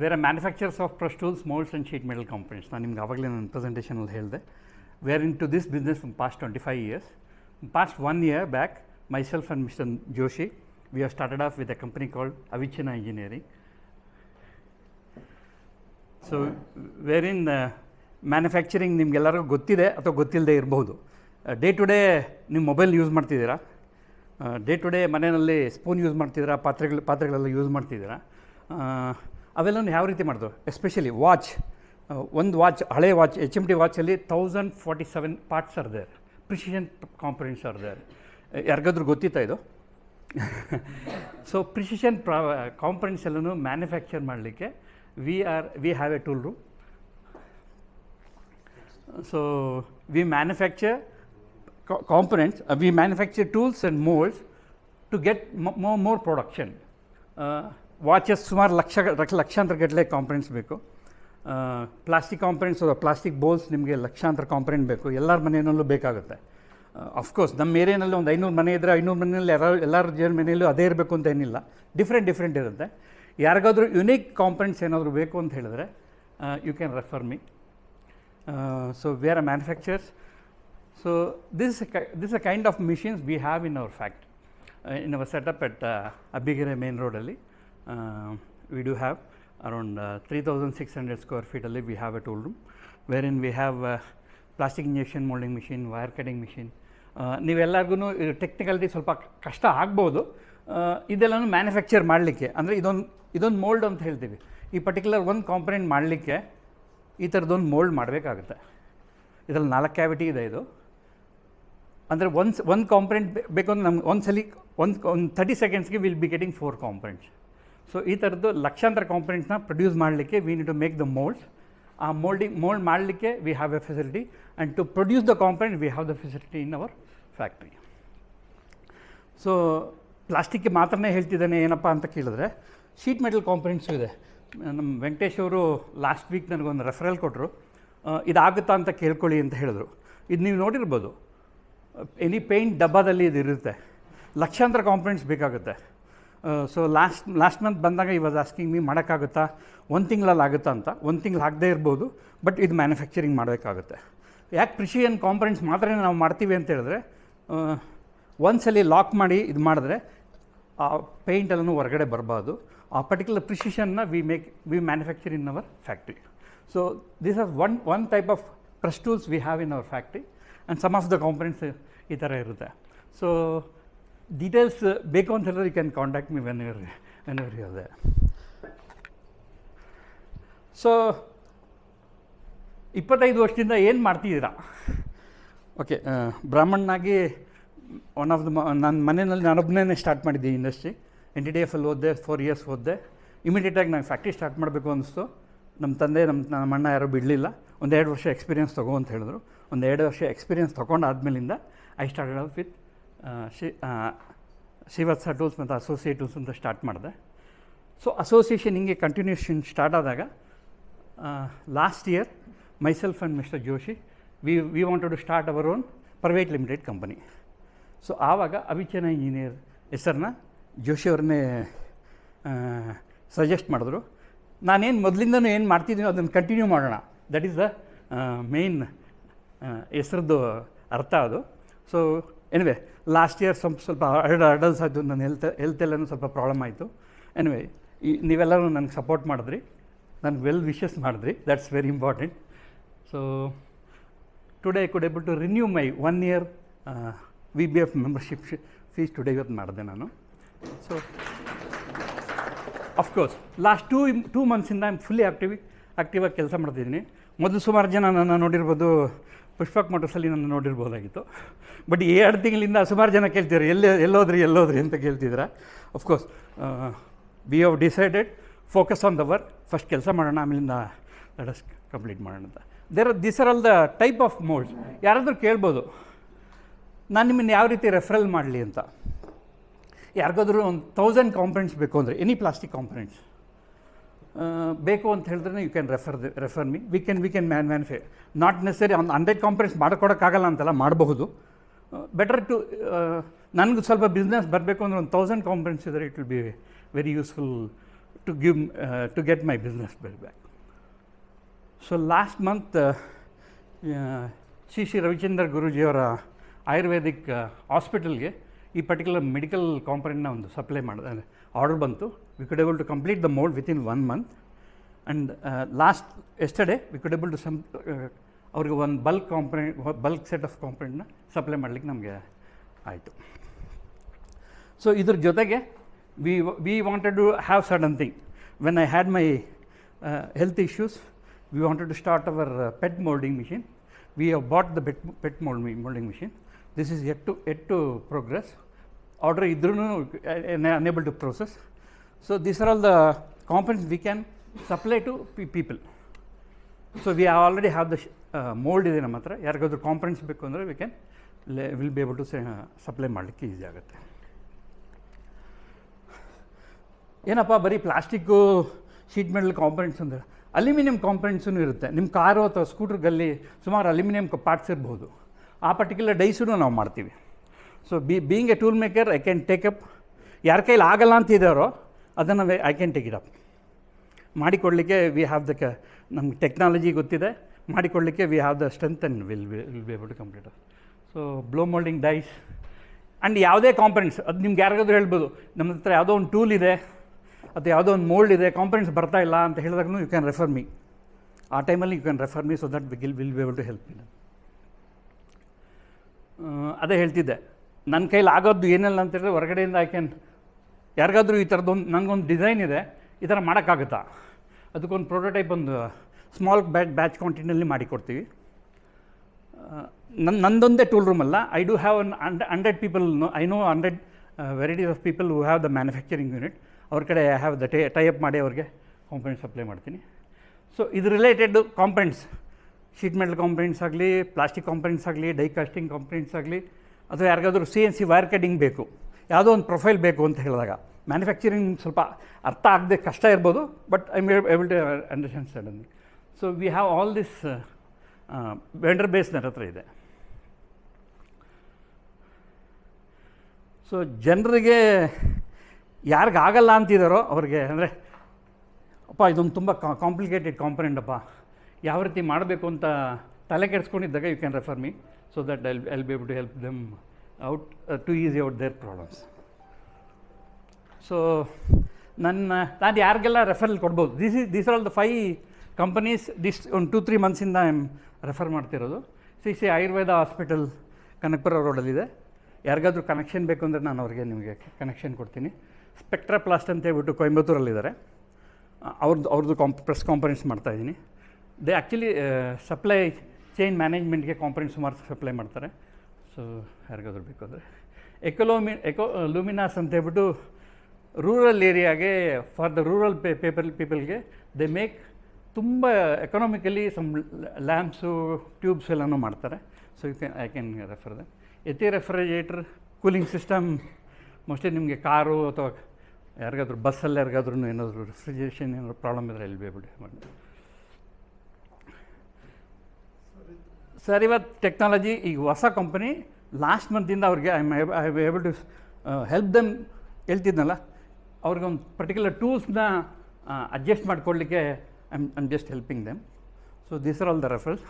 We're are manufacturers of press tools moulds and sheet metal components ನಾನು ನಿಮ್ಗೆ ಆವಾಗಲೇ ನನ್ನ ಪ್ರೆಸೆಂಟೇಷನಲ್ಲಿ ಹೇಳಿದೆ. We're into this business from past twenty five years past one year back myself and mister Joshi we are started off with a company called Avichina engineering so we're in manufacturing ನಿಮ್ಗೆಲ್ಲರಿಗೂ ಗೊತ್ತಿದೆ ಅಥವಾ ಗೊತ್ತಿಲ್ಲದೆ ಇರಬಹುದು day to day ನಿಮ್ಮ mobile use ಮಾಡ್ತಿದ್ದೀರಾ? Day to day ಮನೆಯಲ್ಲಿ spoon use ಮಾಡ್ತಿದ್ದೀರಾ? ಪಾತ್ರೆಗಳು ಪಾತ್ರೆಗಳೆಲ್ಲ ಯೂಸ್ ಮಾಡ್ತಿದ್ದೀರಾ? ಆ, ಅವೆಲ್ಲನೂ ಯಾವ ರೀತಿ ಮಾಡಿದ್ರು ಎಸ್ಪೆಷಲಿ ವಾಚ್ ಒಂದು ವಾಚ್ ಹಳೆ watch H M T ವಾಚಲ್ಲಿ thousand forty seven parts are there precision components are there ಯಾರಿಗಾದ್ರೂ ಗೊತ್ತಿತ್ತಾ ಇದು? ಸೊ ಪ್ರಿಸಿಷನ್ ಪ್ರಾ ಕಾಂಪೊನೆಂಟ್ಸ್ ಎಲ್ಲನೂ ಮ್ಯಾನುಫ್ಯಾಕ್ಚರ್ ಮಾಡಲಿಕ್ಕೆ we are we have a tool room so we manufacture components we manufacture tools and moulds to get more production. Watches ಸುಮಾರು ಲಕ್ಷ ಲಕ್ಷಾಂತರ ಗಟ್ಟಲೆ components ಬೇಕು. ಪ್ಲಾಸ್ಟಿಕ್ ಕಾಂಪೊನೆಂಟ್ಸ್ ಪ್ಲಾಸ್ಟಿಕ್ ಬೋಲ್ಸ್ ನಿಮಗೆ ಲಕ್ಷಾಂತರ ಕಾಂಪೊನೆಂಟ್ ಬೇಕು. ಎಲ್ಲರ ಮನೆಯಲ್ಲೂ ಬೇಕಾಗುತ್ತೆ. ಅಫ್ಕೋರ್ಸ್ ನಮ್ಮ ಏರಿಯಾನಲ್ಲಿ ಒಂದು ಐನೂರು ಮನೆ ಇದ್ದರೆ ಐನೂರು ಮನೆಯಲ್ಲಿ ಎಲ್ಲರ ಜನ ಮನೆಯಲ್ಲೂ ಅದೇ ಇರಬೇಕು ಅಂತ ಏನಿಲ್ಲ. ಡಿಫ್ರೆಂಟ್ ಡಿಫ್ರೆಂಟ್ ಇರುತ್ತೆ. ಯಾರಿಗಾದರೂ ಯುನೀಕ್ ಕಾಂಪೊನೆಂಟ್ಸ್ ಏನಾದರೂ ಬೇಕು ಅಂತ ಹೇಳಿದ್ರೆ you can refer me so we are manufacturers so this this a kind of machines we have in our fact in our setup at Abbigere main our uh, uh, we do have around uh, 3600 square feet ಅಲ್ಲಿ we have a tool room wherein we have uh, plastic injection molding machine, wire cutting machine. ನೀವೆಲ್ಲರಿಗೂ technicality ಸ್ವಲ್ಪ ಕಷ್ಟ ಆಗ್ಬೋದು. ಇದೆಲ್ಲನೂ manufacture ಮಾಡಲಿಕ್ಕೆ. ಅಂದರೆ ಇದೊಂದು ಇದೊಂದು ಮೋಲ್ಡ್ ಅಂತ ಹೇಳ್ತೀವಿ. ಈ ಪರ್ಟಿಕ್ಯುಲರ್ ಒಂದು ಕಾಂಪೊನೆಂಟ್ ಮಾಡಲಿಕ್ಕೆ ಈ ಥರದ್ದೊಂದು ಮೋಲ್ಡ್ ಮಾಡಬೇಕಾಗುತ್ತೆ. ಇದರಲ್ಲಿ ನಾಲ್ಕು ಕ್ಯಾವಿಟಿ ಇದೆ ಇದು. ಅಂದರೆ ಒಂದು ಒಂದು ಕಾಂಪೊನೆಂಟ್ ಬೇಕು ಅಂದ್ರೆ ನಮ್ಗೆ ಒಂದು ಸಲ ಒಂದು ಒಂದು thirty ಸೆಕೆಂಡ್ಸ್ಗೆ will be getting four components so ಈ ಥರದ್ದು ಲಕ್ಷಾಂತರ ಕಾಂಪೊನೆಂಟ್ಸ್ನ ಪ್ರೊಡ್ಯೂಸ್ ಮಾಡಲಿಕ್ಕೆ we need to make the mould ಆ ಮೋಲ್ಡಿಂಗ್ ಮೋಲ್ಡ್ ಮಾಡಲಿಕ್ಕೆ we have a facility and to produce the component we have the facility in our factory so ಪ್ಲಾಸ್ಟಿಕ್ಗೆ ಮಾತ್ರನೇ ಹೇಳ್ತಿದ್ದಾನೆ ಏನಪ್ಪ ಅಂತ ಕೇಳಿದ್ರೆ ಶೀಟ್ ಮೆಟಲ್ ಕಾಂಪೊನೆಂಟ್ಸು ಇದೆ. ನಮ್ಮ ವೆಂಕಟೇಶ್ ಅವರು ಲಾಸ್ಟ್ ವೀಕ್ ನನಗೊಂದು ರೆಫರಲ್ ಕೊಟ್ಟರು ಇದಾಗುತ್ತಾ ಅಂತ ಕೇಳ್ಕೊಳ್ಳಿ ಅಂತ ಹೇಳಿದ್ರು. ಇದು ನೀವು ನೋಡಿರ್ಬೋದು. ಎನಿ ಪೇಂಟ್ ಡಬ್ಬದಲ್ಲಿ ಇದು ಇರುತ್ತೆ. ಲಕ್ಷಾಂತರ ಕಾಂಪೊನೆಂಟ್ಸ್ ಬೇಕಾಗುತ್ತೆ. ಸೊ ಲಾಸ್ಟ್ ಲಾಸ್ಟ್ ಮಂತ್ ಬಂದಾಗ ಇವಾಗ ಆಸ್ಕಿಂಗ್ ಮೀ ಮಾಡೋಕ್ಕಾಗುತ್ತಾ? ಒಂದು ತಿಂಗಳಲ್ಲಿ ಆಗುತ್ತಾ ಅಂತ. ಒಂದು ತಿಂಗ್ಳು ಹಾಕದೇ ಇರ್ಬೋದು ಬಟ್ ಇದು ಮ್ಯಾನುಫ್ಯಾಕ್ಚರಿಂಗ್ ಮಾಡಬೇಕಾಗುತ್ತೆ. ಯಾಕೆ ಪ್ರಿಷಿಯನ್ ಕಾಂಪೊನೆಂಟ್ಸ್ ಮಾತ್ರ ನಾವು ಮಾಡ್ತೀವಿ ಅಂತ ಹೇಳಿದ್ರೆ ಒಂದ್ಸಲಿ ಲಾಕ್ ಮಾಡಿ ಇದು ಮಾಡಿದ್ರೆ, ಆ ಪೇಂಟ್ ಎಲ್ಲನೂ ಹೊರಗಡೆ ಬರಬಾರ್ದು. ಆ particular ಪ್ರಿಸಿಷನ್ನ we make we manufacture in our factory so this are one one type of press tools we have in our factory and some of the components ಈ ಥರ ಇರುತ್ತೆ. ಸೊ ಡೀಟೇಲ್ಸ್ ಬೇಕು ಅಂತ ಹೇಳಿದ್ರೆ you can contact me when your when your ಇದೆ so ಇಪ್ಪತ್ತೈದು ವರ್ಷದಿಂದ ಏನು ಮಾಡ್ತಿದ್ದೀರಾ? ಓಕೆ ಬ್ರಾಹ್ಮಣನಾಗಿ ಒನ್ ಆಫ್ ದ ನನ್ನ ಮನೆಯಲ್ಲಿ ನಾನೊಬ್ಬನೇ ಸ್ಟಾರ್ಟ್ ಮಾಡಿದ್ದೆ industry N D D F ಅಲ್ಲಿ ಓದಿದೆ ಫೋರ್ ಇಯರ್ಸ್ ಓದಿದೆ. ಇಮಿಡಿಯೇಟಾಗಿ ನಾನು ಫ್ಯಾಕ್ಟ್ರಿ ಸ್ಟಾರ್ಟ್ ಮಾಡಬೇಕು ಅನ್ನಿಸ್ತು ನಮ್ಮ ತಂದೆ ನಮ್ಮ ನಮ್ಮ ಅಣ್ಣ ಯಾರೂ ಬಿಡಲಿಲ್ಲ. ಒಂದು ಎರಡು ವರ್ಷ ಎಕ್ಸ್ಪೀರಿಯನ್ಸ್ ತೊಗೋ ಅಂತ ಹೇಳಿದ್ರು. ಒಂದು ಎರಡು ವರ್ಷ ಎಕ್ಸ್ಪೀರಿಯನ್ಸ್ ತೊಗೊಂಡಾದ್ಮೇಲಿಂದ ಐ ಸ್ಟಾರ್ಟೆಡ್ ಆಫ್ ವಿತ್ ಶಿ ಶ್ರೀವತ್ಸ ಟೂಲ್ಸ್ ಮತ್ತು ಅಸೋಸಿಯೇಟ್ ಟೂಲ್ಸ್ ಅಂತ ಸ್ಟಾರ್ಟ್ ಮಾಡಿದೆ. ಸೊ ಅಸೋಸಿಯೇಷನ್ ಹಿಂಗೆ ಕಂಟಿನ್ಯೂಷನ್ ಸ್ಟಾರ್ಟ್ ಆದಾಗ last year myself and mister Joshi we we wanted to start our own private limited company so ಆವಾಗ ಅವಿಚನ ಇಂಜಿನಿಯರ್ ಹೆಸರನ್ನ ಜೋಶಿ ಅವ್ರನ್ನೇ ಸಜೆಸ್ಟ್ ಮಾಡಿದ್ರು. ನಾನೇನು ಮೊದಲಿಂದನೂ ಏನು ಮಾಡ್ತಿದ್ದೀನಿ ಅದನ್ನು ಕಂಟಿನ್ಯೂ ಮಾಡೋಣ. ದಟ್ ಈಸ್ ದ ಮೇನ್ ಹೆಸ್ರದ್ದು ಅರ್ಥ ಅದು. ಸೊ ಎನಿವೆ ಲಾಸ್ಟ್ ಇಯರ್ ಸ್ವಲ್ಪ ಸ್ವಲ್ಪ ಎರಡು ಅರ್ಡಲ್ಸ್ ಆಯಿತು, ನನ್ನ ಹೆಲ್ತ್ ಹೆಲ್ತೆಲ್ಲನೂ ಸ್ವಲ್ಪ ಪ್ರಾಬ್ಲಮ್ ಆಯಿತು. ಎನಿವೆ ಈ ನೀವೆಲ್ಲರೂ ನನಗೆ ಸಪೋರ್ಟ್ ಮಾಡಿದ್ರಿ. ನನಗೆ ವೆಲ್ ವಿಶಸ್ ಮಾಡಿದ್ರಿ. That's very important so today I could able to renew my one year V B F membership fees today ಇವತ್ತು ಮಾಡಿದೆ ನಾನು. So of course last two two ಮಂತ್ಸಿಂದ I'm fully active ಆ್ಯಕ್ಟಿವಾಗಿ ಕೆಲಸ ಮಾಡ್ತಿದ್ದೀನಿ. ಮೊದಲು ಸುಮಾರು ಜನ ನನ್ನ ನೋಡಿರ್ಬೋದು ಪುಷ್ಪಕ್ ಮೋಟರ್ಸಲ್ಲಿ ನಾನು ನೋಡಿರ್ಬೋದಾಗಿತ್ತು. ಬಟ್ ಎರಡು ತಿಂಗಳಿಂದ ಸುಮಾರು ಜನ ಕೇಳ್ತಿದ್ರು ಎಲ್ಲಿ, ಎಲ್ಲೋದ್ರಿ ಎಲ್ಲೋದ್ರಿ ಅಂತ ಕೇಳ್ತಿದ್ರ of course we have decided focus on the work first ಕೆಲಸ ಮಾಡೋಣ ಆಮೇಲಿಂದ ಲಡಸ್ ಕಂಪ್ಲೀಟ್ ಮಾಡೋಣ ಅಂತ. There are this are all the type of modes ಯಾರಾದರೂ ಕೇಳ್ಬೋದು, ನಾನು ನಿಮ್ಮನ್ನು ಯಾವ ರೀತಿ ರೆಫರಲ್ ಮಾಡಲಿ ಅಂತ. ಯಾರಿಗಾದ್ರೂ ಒಂದು ತೌಸಂಡ್ ಕಾಂಪೊನೆಂಟ್ಸ್ ಬೇಕು ಅಂದರೆ ಎನಿ ಪ್ಲಾಸ್ಟಿಕ್ ಕಾಂಪೊನೆಂಟ್ಸ್ ಬೇಕು ಅಂತ ಹೇಳಿದ್ರೆ you can refer refer me we can we can man man fee not necessary ಒಂದು ಹಂಡ್ರೆಡ್ ಕಾಂಪ್ರೆನ್ಸ್ ಮಾಡ್ಕೊಡೋಕ್ಕಾಗಲ್ಲ ಅಂತೆಲ್ಲ ಮಾಡಬಹುದು. ಬೆಟರ್ ಟು ನನಗೆ ಸ್ವಲ್ಪ ಬಿಸ್ನೆಸ್ ಬರಬೇಕು ಅಂದರೆ ಒಂದು ತೌಸಂಡ್ ಕಾಂಪ್ರೆನ್ಸ್ ಇದ್ದರೆ it will be very useful to give to get my business bell back so last month Shri Shri Ravichandra ಗುರೂಜಿಯವರ Ayurvedic ಹಾಸ್ಪಿಟಲ್ಗೆ ಈ ಪರ್ಟಿಕ್ಯುಲರ್ ಮೆಡಿಕಲ್ ಕಾಂಪೊನೆಂಟ್ನ ಒಂದು ಸಪ್ಲೈ ಮಾಡಿದೆ ಆರ್ಡರ್ ಬಂತು. We could able to complete the mould within one month and last yesterday we could able to some ಅವ್ರಿಗೆ ಒಂದು bulk component bulk set of ಕಾಂಪೊನೆಂಟ್ನ supply ಮಾಡಲಿಕ್ಕೆ ನಮಗೆ ಆಯಿತು. ಸೊ ಇದ್ರ ಜೊತೆಗೆ we we wanted to have sudden thing when I had my health issues we wanted to start our pet moulding machine we have bought the bet pet mould moulding machine this is at two at two progress order enable to process so this are all the components we can supply to P people so we already have the mould ಇದೆ ನಮ್ಮ ಹತ್ರ. ಯಾರಿಗಾದ್ರೂ components ಬೇಕು ಅಂದರೆ we can will be able to supply ಮಾಡಲಿಕ್ಕೆ easy ಆಗುತ್ತೆ. ಏನಪ್ಪ, ಬರೀ ಪ್ಲಾಸ್ಟಿಕ್ಕು ಶೀಟ್ ಮೆಟಲ್ ಕಾಂಪನೆಂಟ್ಸ್ ಅಂದರೆ ಅಲ್ಯೂಮಿನಿಯಂ ಕಾಂಪನೆಂಟ್ಸೂ ಇರುತ್ತೆ. ನಿಮ್ಮ ಕಾರು ಅಥವಾ ಸ್ಕೂಟ್ರ್ಗಲ್ಲಿ ಸುಮಾರು ಅಲ್ಯೂಮಿನಿಯಂ ಪಾರ್ಟ್ಸ್ ಇರ್ಬೋದು. ಆ ಪರ್ಟಿಕ್ಯುಲರ್ ಡೈಸೂ ನಾವು ಮಾಡ್ತೀವಿ. So B being a tool maker I can take up ಯಾರ ಕೈಲಿ ಆಗಲ್ಲ ಅಂತಿದ್ದಾರೋ ಅದನ್ನು I can take it up ಮಾಡಿಕೊಡಲಿಕ್ಕೆ we have the ಕ ನಮ್ಗೆ ಟೆಕ್ನಾಲಜಿ ಗೊತ್ತಿದೆ. ಮಾಡಿಕೊಡಲಿಕ್ಕೆ we have the strength and will will be able to complete so blow moulding dies and ಯಾವುದೇ components ಅದು ನಿಮ್ಗೆ ಯಾರಿಗಾದ್ರೂ ಹೇಳ್ಬೋದು ನಮ್ಮ ಹತ್ರ ಯಾವುದೋ ಒಂದು ಟೂಲ್ ಇದೆ ಅಥವಾ ಯಾವುದೋ ಒಂದು ಮೋಲ್ಡ್ ಇದೆ ಕಾಂಪನೆಂಟ್ಸ್ ಬರ್ತಾ ಇಲ್ಲ ಅಂತ ಹೇಳಿದಾಗೂ ಯು ಕ್ಯಾನ್ ರೆಫರ್ ಮೀ ಆ ಟೈಮಲ್ಲಿ you can refer me so that will will be able to help me ಅದೇ ಹೇಳ್ತಿದ್ದೆ. ನನ್ನ ಕೈಲಿ ಆಗೋದು ಏನಿಲ್ಲ ಅಂತ ಹೇಳಿದ್ರೆ ಹೊರಗಡೆಯಿಂದ ಆಯ್ಕೆ ಯಾರಿಗಾದರೂ ಈ ಥರದ್ದೊಂದು ನನಗೊಂದು ಡಿಸೈನ್ ಇದೆ, ಈ ಥರ ಮಾಡೋಕ್ಕಾಗುತ್ತಾ? ಅದಕ್ಕೊಂದು ಪ್ರೋಟೋಟೈಪ್ ಒಂದು ಸ್ಮಾಲ್ ಬ್ಯಾಚ್ ಬ್ಯಾಚ್ ಕ್ವಾಂಟಿಟಿನಲ್ಲಿ ಮಾಡಿಕೊಡ್ತೀವಿ. ನನ್ನ ನಂದೊಂದೇ ಟೂಲ್ ರೂಮ್ ಅಲ್ಲ. I do have an and hundred people I know hundred varieties of people who have the manufacturing unit ಅವ್ರ ಕಡೆ I have the tie tie up ಮಾಡಿ ಅವ್ರಿಗೆ ಕಾಂಪೊನೆಂಟ್ ಸಪ್ಲೈ ಮಾಡ್ತೀನಿ. ಸೊ ಇದು related components sheet metal components ಆಗಲಿ plastic components ಆಗಲಿ die casting components ಆಗಲಿ ಅಥವಾ ಯಾರಿಗಾದರೂ C N C wire cutting ಬೇಕು, ಯಾವುದೋ ಒಂದು ಪ್ರೊಫೈಲ್ ಬೇಕು ಅಂತ ಹೇಳಿದಾಗ ಮ್ಯಾನುಫ್ಯಾಕ್ಚರಿಂಗ್ ಸ್ವಲ್ಪ ಅರ್ಥ ಆಗದೆ ಕಷ್ಟ ಇರ್ಬೋದು but I may able to understand suddenly so we have all this vendor base ನನ್ನ ಹತ್ರ ಇದೆ. ಸೊ ಜನರಿಗೆ ಯಾರಿಗಾಗಲ್ಲ ಅಂತಿದ್ದಾರೋ ಅವ್ರಿಗೆ ಅಂದರೆ, ಅಪ್ಪ, ಇದೊಂದು ತುಂಬ ಕಾಂಪ್ಲಿಕೇಟೆಡ್ ಕಾಂಪೊನೆಂಟ್ ಅಪ್ಪ. ಯಾವ ರೀತಿ ಮಾಡಬೇಕು ಅಂತ ತಲೆ ಕೆಡಿಸ್ಕೊಂಡಿದ್ದಾಗ you can refer me so that I'll I'll be able to help them out to ease out their problems so ನನ್ನ, ನಾನು ಯಾರಿಗೆಲ್ಲ ರೆಫರಲ್ ಕೊಡ್ಬೋದು? This is these are all the five companies this ಒಂದು ಟೂ ತ್ರೀ ಮಂತ್ಸಿಂದ I refer ಮಾಡ್ತಿರೋದು. C C Ayurveda hospital Kanakapura ರೋಡಲ್ಲಿದೆ ಯಾರಿಗಾದ್ರೂ connection ಬೇಕು ಅಂದರೆ ನಾನು ಅವ್ರಿಗೆ ನಿಮಗೆ ಕನೆಕ್ಷನ್ ಕೊಡ್ತೀನಿ. ಸ್ಪೆಕ್ಟ್ರಾ ಪ್ಲಾಸ್ಟ್ ಅಂತ ಹೇಳ್ಬಿಟ್ಟು ಕೊಯಂಬತ್ತೂರಲ್ಲಿದ್ದಾರೆ. ಅವ್ರದ್ದು ಅವ್ರದ್ದು ಕಾಂಪ್ ಪ್ರೆಸ್ ಕಾಂಪನೆಂಟ್ಸ್ ಮಾಡ್ತಾಯಿದ್ದೀನಿ ದೇ ಆ್ಯಕ್ಚುಲಿ ಸಪ್ಲೈ ಚೈನ್ ಮ್ಯಾನೇಜ್ಮೆಂಟ್ಗೆ ಕಾಂಪ್ರೆನ್ಸ್ ಸುಮಾರು ಸಪ್ಲೈ ಮಾಡ್ತಾರೆ. ಸೊ ಯಾರಿಗಾದ್ರೂ ಬೇಕಾದರೆ. ಎಕೊಲೋಮಿ ಎಕೋ ಲೂಮಿನಾಸ್ ಅಂತ ಹೇಳ್ಬಿಟ್ಟು rural ಏರಿಯಾಗೆ for the rural pay paper ಪೀಪಲ್ಗೆ they make ತುಂಬ ಎಕನಾಮಿಕಲಿ ಸಮ್ ಲ್ಯಾಂಪ್ಸು ಟ್ಯೂಬ್ಸ್ ಎಲ್ಲನೂ ಮಾಡ್ತಾರೆ. So you can I can refer the ಎತಿ refrigerator cooling system mostly ನಿಮಗೆ ಕಾರು ಅಥವಾ ಯಾರಿಗಾದ್ರೂ ಬಸ್ಸಲ್ಲಿ ಯಾರಿಗಾದ್ರೂ ಏನಾದರೂ ರೆಫ್ರಿಜರೇಷನ್ ಏನಾದರೂ ಪ್ರಾಬ್ಲಮ್ ಇದ್ದರೆ ಎಲ್ಲಿ ಬೇಬಿಡಿ ಮಾಡಿ ಸರ್ ಇವತ್ತು ಟೆಕ್ನಾಲಜಿ ಈಗ ಹೊಸ ಕಂಪನಿ ಲಾಸ್ಟ್ ಮಂತಿಂದ ಅವ್ರಿಗೆ I I able to help them ಹೇಳ್ತಿದ್ನಲ್ಲ ಅವ್ರಿಗೊಂದು ಪರ್ಟಿಕ್ಯುಲರ್ ಟೂಲ್ಸ್ನ adjust ಮಾಡಿಕೊಡ್ಲಿಕ್ಕೆ I'm I'm just helping them so this are all the referrals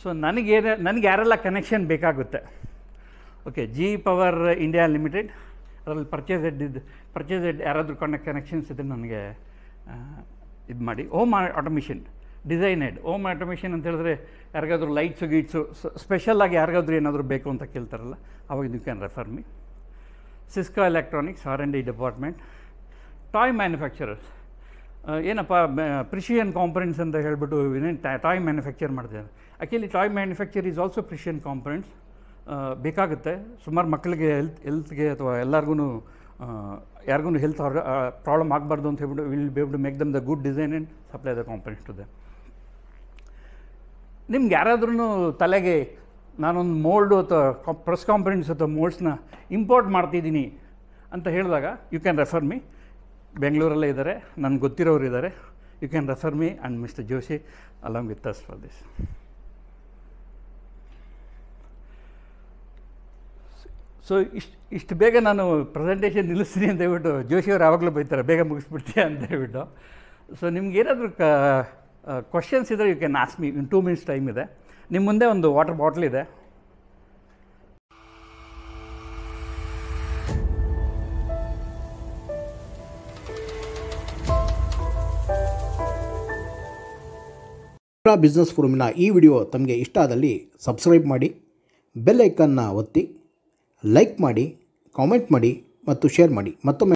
so ನನಗೇನು ನನಗೆ ಯಾರೆಲ್ಲ ಕನೆಕ್ಷನ್ ಬೇಕಾಗುತ್ತೆ? Okay G power India limited ಅದರಲ್ಲಿ ಪರ್ಚೇಸ್ ಎಡ್ ಇದು ಪರ್ಚೇಸ್ ಎಡ್ ಯಾರಾದರೂ ಕನೆ ಕನೆಕ್ಷನ್ಸ್ ಇದ್ದರೆ ನನಗೆ ಇದು ಮಾಡಿ Om automation design Om automation ಅಂತ ಹೇಳಿದ್ರೆ ಯಾರಿಗಾದ್ರೂ ಲೈಟ್ಸು, ಗೀಟ್ಸು ಸ್ಪೆಷಲಾಗಿ ಯಾರಿಗಾದ್ರೂ ಏನಾದರೂ ಬೇಕು ಅಂತ ಕೇಳ್ತಾರಲ್ಲ, ಅವಾಗ you can refer me Cisco electronics R N D department toy manufacturers ಏನಪ್ಪ ಪ್ರಿಷಿಯನ್ ಕಾಂಪೊನೆಂಟ್ಸ್ ಅಂತ ಹೇಳ್ಬಿಟ್ಟು ಏನೇನು ಟಾಯ್ ಮ್ಯಾನುಫ್ಯಾಕ್ಚರ್ ಮಾಡ್ತಿದ್ದಾರೆ. Actually toy manufacture is also precision components ಬೇಕಾಗುತ್ತೆ. ಸುಮಾರು ಮಕ್ಕಳಿಗೆ ಹೆಲ್ತ್ ಹೆಲ್ತ್ಗೆ ಅಥವಾ ಎಲ್ಲರಿಗೂ ಯಾರಿಗೂ ಹೆಲ್ತ್ ಪ್ರಾಬ್ಲಮ್ ಆಗಬಾರ್ದು ಅಂತ ಹೇಳ್ಬಿಟ್ಟು will be to make them the good design and supply the components to the ನಿಮ್ಗೆ ಯಾರಾದ್ರೂ ತಲೆಗೆ ನಾನೊಂದು ಮೋಲ್ಡು ಅಥವಾ ಪ್ರೆಸ್ ಕಾನ್ಫರೆನ್ಸ್ ಅಥವಾ ಮೋಲ್ಡ್ಸ್ನ ಇಂಪೋರ್ಟ್ ಮಾಡ್ತಿದ್ದೀನಿ ಅಂತ ಹೇಳಿದಾಗ ಯು ಕ್ಯಾನ್ ರೆಫರ್ ಮೀ ಬೆಂಗಳೂರಲ್ಲೇ ಇದ್ದಾರೆ, ನನಗೆ ಗೊತ್ತಿರೋರು ಇದ್ದಾರೆ. You can refer me and mister Joshi along with us for this so ಇಷ್ಟು ಇಷ್ಟು ಬೇಗ ನಾನು ಪ್ರೆಸೆಂಟೇಷನ್ ನಿಲ್ಲಿಸ್ತೀನಿ ಅಂತ ಹೇಳ್ಬಿಟ್ಟು ಜೋಶಿಯವರು ಯಾವಾಗಲೂ ಬೈತಾರೆ, ಬೇಗ ಮುಗಿಸ್ಬಿಡ್ತೀಯ ಅಂತ ಹೇಳ್ಬಿಟ್ಟು. ಸೊ ನಿಮ್ಗೆ ಏನಾದರೂ ಕ ಕ್ವಶನ್ಸ್ ಇದ್ದರೆ you can ask me in two minutes time ಇದೆ. ನಿಮ್ಮ ಮುಂದೆ ಒಂದು ವಾಟರ್ ಬಾಟ್ಲ್ ಇದೆ. ಬಿಸ್ನೆಸ್ ಫೋರಮಿನ ಈ ವಿಡಿಯೋ ತಮಗೆ ಇಷ್ಟ ಆದಲ್ಲಿ ಸಬ್ಸ್ಕ್ರೈಬ್ ಮಾಡಿ ಬೆಲ್ ಐಕನ್ನ ಒತ್ತಿ ಲೈಕ್ ಮಾಡಿ ಕಾಮೆಂಟ್ ಮಾಡಿ ಮತ್ತು ಶೇರ್ ಮಾಡಿ. ಮತ್ತೊಮ್ಮೆ